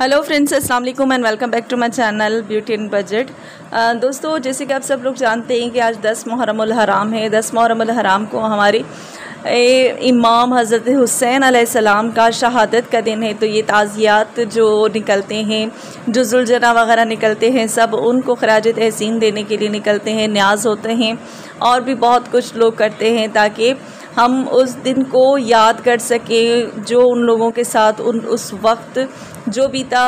Hello friends अस्सलाम वालेकुम and welcome back to my channel beauty and budget दोस्तों, जैसे कि आप सब लोग जानते हैं कि आज 10 मुहर्रम हराम है। 10 मुहर्रम हराम को हमारे इमाम हज़रत हुसैन सलाम का शहादत का दिन है। तो ये ताज़ियात जो निकलते हैं, जो जुलजना वगैरह निकलते हैं, सब उनको खराज तहसीन देने के लिए निकलते हैं, न्याज होते हैं और भी बहुत कुछ लोग करते हैं ताकि हम उस दिन को याद कर सकें जो उन लोगों के साथ उन, उस वक्त जो बीता,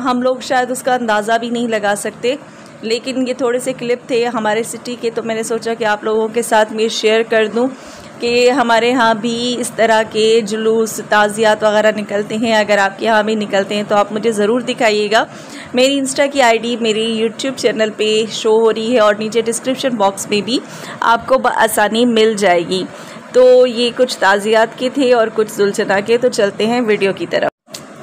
हम लोग शायद उसका अंदाज़ा भी नहीं लगा सकते, लेकिन ये थोड़े से क्लिप थे हमारे सिटी के तो मैंने सोचा कि आप लोगों के साथ मैं शेयर कर दूँ कि हमारे यहाँ भी इस तरह के जुलूस, ताज़ियात वगैरह निकलते हैं। अगर आपके यहाँ भी निकलते हैं तो आप मुझे ज़रूर दिखाइएगा। मेरी इंस्टा की आईडी मेरी यूट्यूब चैनल पे शो हो रही है और नीचे डिस्क्रिप्शन बॉक्स में भी आपको आसानी मिल जाएगी। तो ये कुछ ताज़ियात की थी और कुछ जुलझना के तो चलते हैं वीडियो की तरफ़।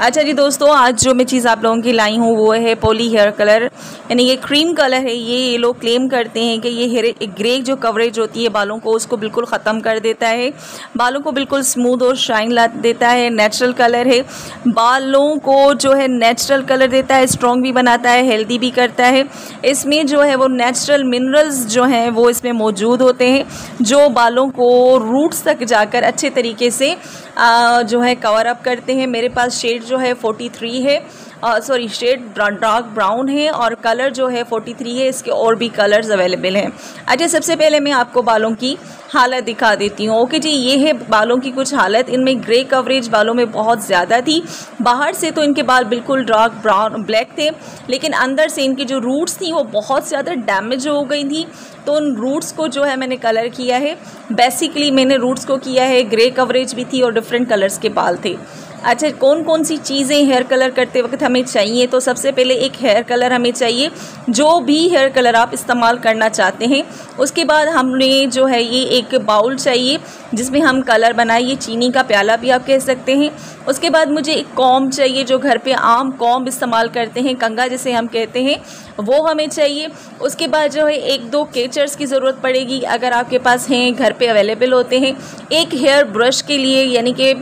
अच्छा जी दोस्तों आज जो मैं चीज़ आप लोगों की लाई हूँ वो है पोली हेयर कलर। यानी ये क्रीम कलर है ये ये लोग क्लेम करते हैं कि ये हेयर ग्रे जो कवरेज होती है बालों को उसको बिल्कुल ख़त्म कर देता है। बालों को बिल्कुल स्मूथ और शाइन ला देता है नेचुरल कलर है। बालों को जो है नेचुरल कलर देता है स्ट्रॉन्ग भी बनाता है हेल्दी भी करता है। इसमें जो है वो नेचुरल मिनरल्स जो हैं वो इसमें मौजूद होते हैं जो बालों को रूट्स तक जाकर अच्छे तरीके से आ, जो है कवर अप करते हैं। मेरे पास शेड जो है फोर्टी थ्री है। सॉरी शेड डार्क ब्राउन है और कलर जो है 43 है, इसके और भी कलर्स अवेलेबल हैं। अच्छा सबसे पहले मैं आपको बालों की हालत दिखा देती हूँ। ओके जी, ये है बालों की कुछ हालत। इनमें ग्रे कवरेज बालों में बहुत ज़्यादा थी। बाहर से तो इनके बाल बिल्कुल डार्क ब्राउन ब्लैक थे, लेकिन अंदर से इनकी जो रूट्स थी, वो बहुत ज़्यादा डैमेज हो गई थी। तो उन रूट्स को जो है मैंने कलर किया है। बेसिकली मैंने रूट्स को किया है ग्रे कवरेज भी थी और डिफरेंट कलर्स के बाल थे। अच्छा कौन कौन सी चीज़ें हेयर कलर करते वक्त हमें चाहिए? तो सबसे पहले एक हेयर कलर हमें चाहिए। जो भी हेयर कलर आप इस्तेमाल करना चाहते हैं, उसके बाद हमने जो है ये एक बाउल चाहिए, जिसमें हम कलर बनाए। ये चीनी का प्याला भी आप कह सकते हैं। उसके बाद मुझे एक कॉम चाहिए, जो घर पे आम कॉम इस्तेमाल करते हैं, कंगा जिसे हम कहते हैं, वो हमें चाहिए। उसके बाद जो है एक दो केचर्स की ज़रूरत पड़ेगी, अगर आपके पास हैं, घर पे अवेलेबल होते हैं। एक हेयर ब्रश के लिए, यानी कि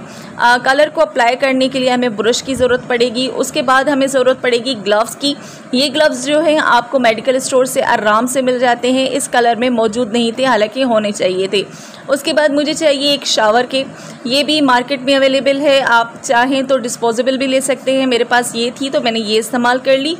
कलर को अप्लाई करने के लिए हमें ब्रश की ज़रूरत पड़ेगी। उसके बाद हमें ज़रूरत पड़ेगी ग्लव्स की। ये ग्लव्स जो हैं, आपको मेडिकल स्टोर से आराम से मिल जाते हैं। इस कलर में मौजूद नहीं थे, हालाँकि होने चाहिए थे। उसके बाद मुझे चाहिए एक शावर के। ये भी मार्केट में अवेलेबल है। आप चाहें तो डिस्पोजेबल भी ले सकते हैं। मेरे पास ये थी तो मैंने ये इस्तेमाल कर ली।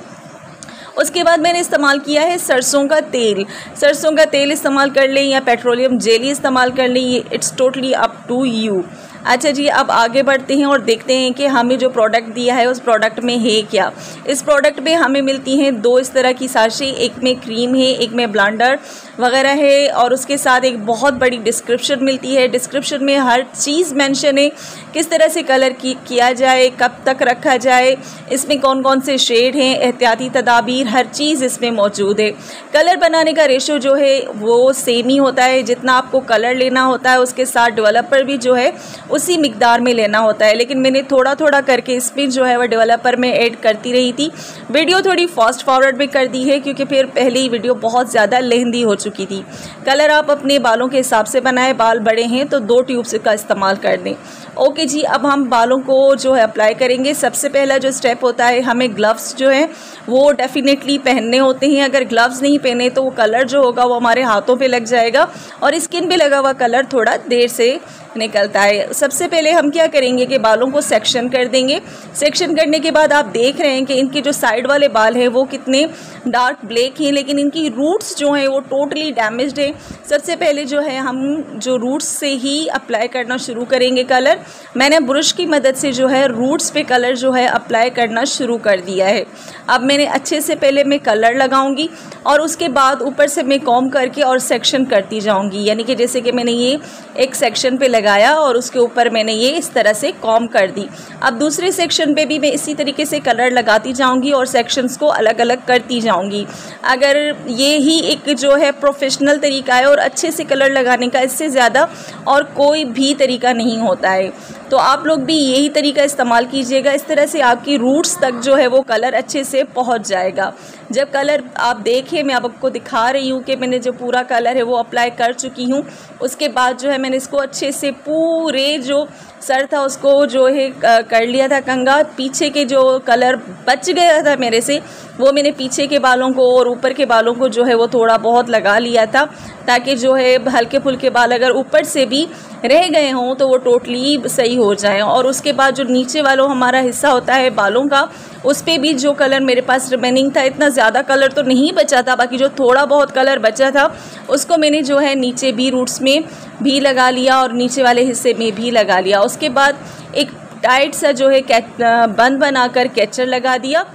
उसके बाद मैंने इस्तेमाल किया है सरसों का तेल। सरसों का तेल इस्तेमाल कर लें या पेट्रोलियम जेली इस्तेमाल कर लें। ये it's totally up to you अच्छा जी, अब आगे बढ़ते हैं और देखते हैं कि हमें जो प्रोडक्ट दिया है, उस प्रोडक्ट में है क्या। इस प्रोडक्ट में हमें मिलती हैं दो इस तरह की साशे एक में क्रीम है, एक में ब्लांडर वगैरह है और उसके साथ एक बहुत बड़ी डिस्क्रिप्शन मिलती है। डिस्क्रिप्शन में हर चीज़ मेंशन है, किस तरह से कलर की, किया जाए, कब तक रखा जाए, इसमें कौन कौन से शेड हैं, एहतियाती तदाबीर, हर चीज़ इसमें मौजूद है। कलर बनाने का रेशो जो है, वो सेम ही होता है। जितना आपको कलर लेना होता है, उसके साथ डेवलपर भी जो है उसी मकदार में लेना होता है। लेकिन मैंने थोड़ा थोड़ा करके इसमें जो है वह डेवलपर में ऐड करती रही थी। वीडियो थोड़ी फास्ट फॉरवर्ड भी कर दी है, क्योंकि फिर पहले वीडियो बहुत ज़्यादा लेंदी हो चुकी थी। कलर आप अपने बालों के हिसाब से बनाए, बाल बड़े हैं तो दो ट्यूब्स का इस्तेमाल कर दें। ओके जी, अब हम बालों को जो है अप्लाई करेंगे। सबसे पहला जो स्टेप होता है, हमें ग्लव्स जो है, वो डेफिनेटली पहनने होते हैं। अगर ग्लव्स नहीं पहने तो वो कलर जो होगा, वो हमारे हाथों पे लग जाएगा। और स्किन पे लगा हुआ कलर थोड़ा देर से निकलता है। सबसे पहले हम क्या करेंगे कि बालों को सेक्शन कर देंगे। सेक्शन करने के बाद आप देख रहे हैं कि इनके जो साइड वाले बाल हैं, वो कितने डार्क ब्लैक हैं, लेकिन इनकी रूट्स जो हैं, वो टोटली डैमेज है। सबसे पहले जो है, हम जो रूट्स से ही अप्लाई करना शुरू करेंगे कलर। मैंने ब्रश की मदद से जो है, रूट्स पे कलर जो है, अप्लाई करना शुरू कर दिया है। अब मैंने अच्छे से पहले मैं कलर लगाऊँगी और उसके बाद ऊपर से मैं कॉम करके और सेक्शन करती जाऊँगी। यानी कि जैसे कि मैंने ये एक सेक्शन पे लगाया और उसके ऊपर मैंने ये इस तरह से कॉम कर दी। अब दूसरे सेक्शन पे भी मैं इसी तरीके से कलर लगाती जाऊँगी और सेक्शंस को अलग अलग करती जाऊँगी। अगर ये ही एक जो है प्रोफेशनल तरीका है और अच्छे से कलर लगाने का इससे ज़्यादा और कोई भी तरीका नहीं होता है। तो आप लोग भी यही तरीका इस्तेमाल कीजिएगा। इस तरह से आपकी रूट्स तक जो है वो कलर अच्छे से पहुँच जाएगा। जब कलर आप देखें, मैं आपको दिखा रही हूँ कि मैंने जो पूरा कलर है वो अप्लाई कर चुकी हूँ। उसके बाद जो है मैंने इसको अच्छे से पूरे जो सर था उसको जो है कर लिया था कंगा पीछे के जो कलर बच गया था मेरे से वो मैंने पीछे के बालों को और ऊपर के बालों को जो है वो थोड़ा बहुत लगा लिया था, ताकि जो है हल्के फुल्के बाल अगर ऊपर से भी रह गए हों तो वो टोटली सही हो जाए। और उसके बाद जो नीचे वालों हमारा हिस्सा होता है बालों का, उस पर भी जो कलर मेरे पास रिमेनिंग था, इतना ज़्यादा कलर तो नहीं बचा था, बाकी जो थोड़ा बहुत कलर बचा था, उसको मैंने जो है नीचे भी रूट्स में भी लगा लिया और नीचे वाले हिस्से में भी लगा लिया। उसके बाद एक टाइट सा जो है बंद बनाकर कैचर लगा दिया।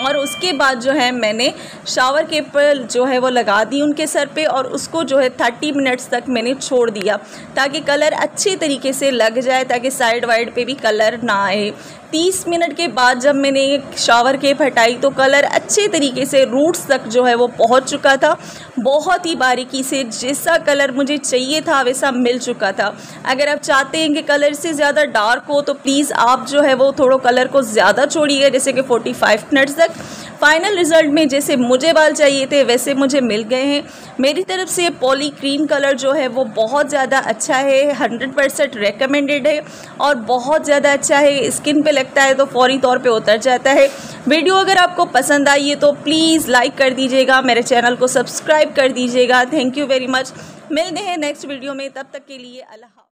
और उसके बाद जो है मैंने शावर के पर जो है वो लगा दी उनके सर पे और उसको जो है थर्टी मिनट्स तक मैंने छोड़ दिया, ताकि कलर अच्छे तरीके से लग जाए, ताकि साइड वाइड पे भी कलर ना आए। तीस मिनट के बाद जब मैंने शावर केप हटाई तो कलर अच्छे तरीके से रूट्स तक जो है वो पहुँच चुका था। बहुत ही बारीकी से जैसा कलर मुझे चाहिए था, वैसा मिल चुका था। अगर आप चाहते हैं कि कलर से ज़्यादा डार्क हो तो प्लीज़ आप जो है वो थोड़ा कलर को ज़्यादा छोड़िए, जैसे कि 45 मिनट्स तक। फाइनल रिज़ल्ट में जैसे मुझे बाल चाहिए थे, वैसे मुझे मिल गए हैं। मेरी तरफ़ से पॉली क्रीम कलर जो है, वो बहुत ज़्यादा अच्छा है हंड्रेड परसेंट रिकमेंडेड है और बहुत ज़्यादा अच्छा है। स्किन पे लगता है तो फौरी तौर पे उतर जाता है। वीडियो अगर आपको पसंद आई है तो प्लीज़ लाइक कर दीजिएगा, मेरे चैनल को सब्सक्राइब कर दीजिएगा। थैंक यू वेरी मच मिलते हैं नेक्स्ट वीडियो में, तब तक के लिए अल्लाह